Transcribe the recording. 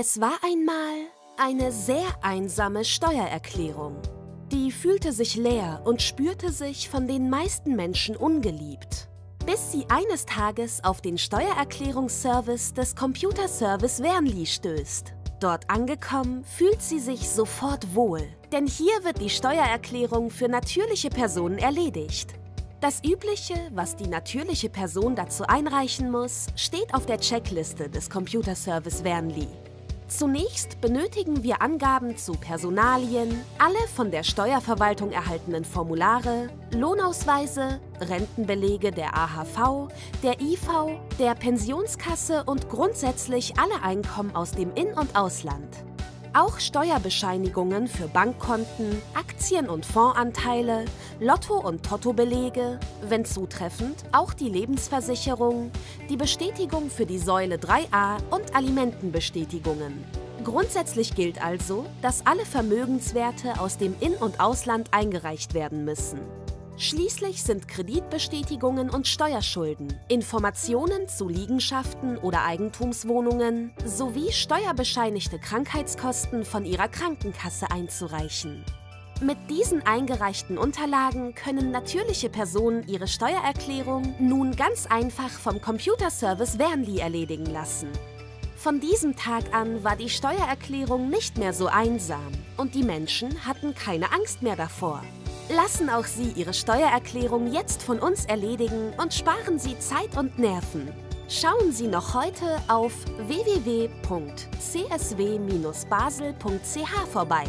Es war einmal eine sehr einsame Steuererklärung. Die fühlte sich leer und spürte sich von den meisten Menschen ungeliebt. Bis sie eines Tages auf den Steuererklärungsservice des Computerservice Wernli stößt. Dort angekommen, fühlt sie sich sofort wohl. Denn hier wird die Steuererklärung für natürliche Personen erledigt. Das Übliche, was die natürliche Person dazu einreichen muss, steht auf der Checkliste des Computerservice Wernli. Zunächst benötigen wir Angaben zu Personalien, alle von der Steuerverwaltung erhaltenen Formulare, Lohnausweise, Rentenbelege der AHV, der IV, der Pensionskasse und grundsätzlich alle Einkommen aus dem In- und Ausland. Auch Steuerbescheinigungen für Bankkonten, Aktien- und Fondsanteile, Lotto- und Tottobelege, wenn zutreffend auch die Lebensversicherung, die Bestätigung für die Säule 3a und Alimentenbestätigungen. Grundsätzlich gilt also, dass alle Vermögenswerte aus dem In- und Ausland eingereicht werden müssen. Schließlich sind Kreditbestätigungen und Steuerschulden, Informationen zu Liegenschaften oder Eigentumswohnungen sowie steuerbescheinigte Krankheitskosten von Ihrer Krankenkasse einzureichen. Mit diesen eingereichten Unterlagen können natürliche Personen ihre Steuererklärung nun ganz einfach vom Computerservice Wernli erledigen lassen. Von diesem Tag an war die Steuererklärung nicht mehr so einsam und die Menschen hatten keine Angst mehr davor. Lassen auch Sie Ihre Steuererklärung jetzt von uns erledigen und sparen Sie Zeit und Nerven. Schauen Sie noch heute auf www.csw-basel.ch vorbei.